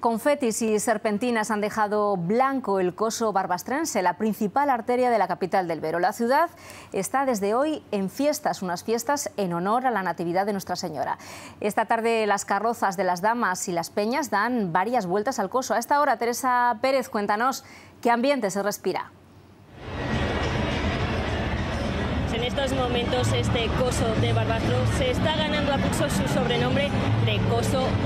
Confetis y serpentinas han dejado blanco el coso barbastrense, la principal arteria de la capital del Vero. La ciudad está desde hoy en fiestas, unas fiestas en honor a la Natividad de Nuestra Señora. Esta tarde las carrozas de las damas y las peñas dan varias vueltas al coso. A esta hora, Teresa Pérez, cuéntanos qué ambiente se respira. En estos momentos este coso de Barbastro se está ganando a pulso su sobrenombre de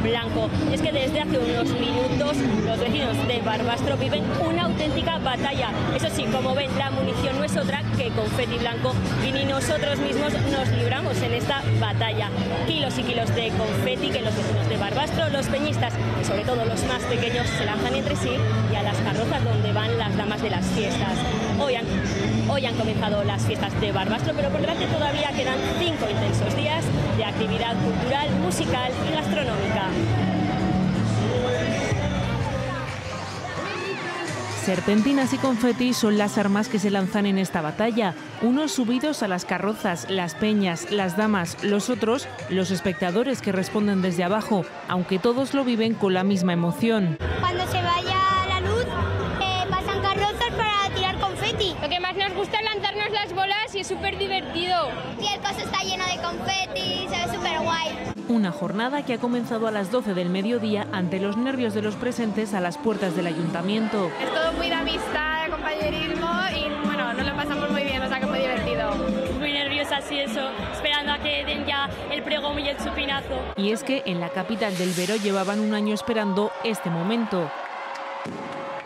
blanco. Es que desde hace unos minutos los vecinos de Barbastro viven una auténtica batalla. Eso sí, como ven, la munición no es otra que confeti blanco y ni nosotros mismos nos libramos en esta batalla. Kilos y kilos de confeti que los vecinos de Barbastro, los peñistas y sobre todo los más pequeños se lanzan entre sí y a las carrozas donde van las damas de las fiestas. Hoy han, hoy han comenzado las fiestas de Barbastro pero por delante todavía quedan cinco intensos días de actividad cultural, musical Serpentinas y confeti son las armas que se lanzan en esta batalla, unos subidos a las carrozas, las peñas, las damas, los otros, los espectadores que responden desde abajo, aunque todos lo viven con la misma emoción. Cuando se vaya la luz, eh, pasan carrozas para tirar confeti. Lo que más nos gusta es lanzarnos las bolas y es súper divertido. Y el coso está lleno de confeti, se ve súper guay. Una jornada que ha comenzado a las 12 del mediodía ante los nervios de los presentes a las puertas del ayuntamiento. Es todo muy de amistad, de compañerismo y bueno, nos lo pasamos muy bien, o sea que muy divertido. Muy nerviosa, sí, eso, esperando a que den ya el pregón y el chupinazo. Y es que en la capital del Vero llevaban un año esperando este momento.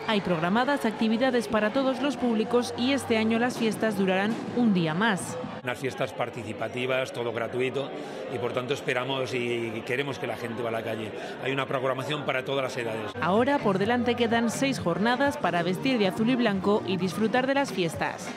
Hay programadas actividades para todos los públicos y este año las fiestas durarán un día más. Unas fiestas participativas, todo gratuito y por tanto esperamos y queremos que la gente va a la calle. Hay una programación para todas las edades. Ahora por delante quedan seis jornadas para vestir de azul y blanco y disfrutar de las fiestas.